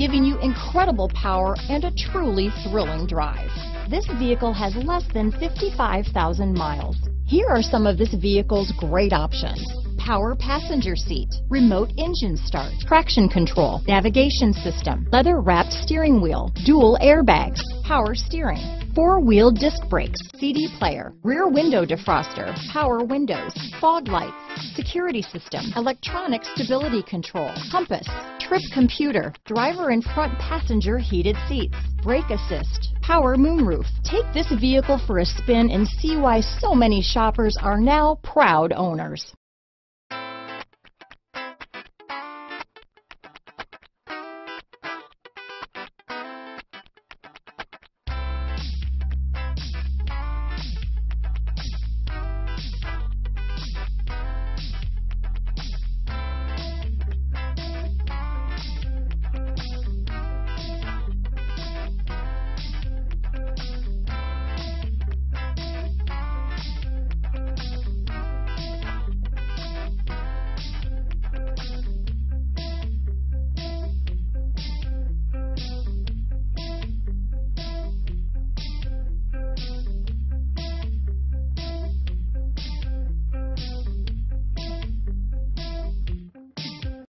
giving you incredible power and a truly thrilling drive. This vehicle has less than 55,000 miles. Here are some of this vehicle's great options power passenger seat, remote engine start, traction control, navigation system, leather wrapped steering wheel, dual airbags, power steering, four-wheel disc brakes, CD player, rear window defroster, power windows, fog lights, security system, electronic stability control, compass, trip computer, driver and front passenger heated seats, brake assist, power moonroof. Take this vehicle for a spin and see why so many shoppers are now proud owners.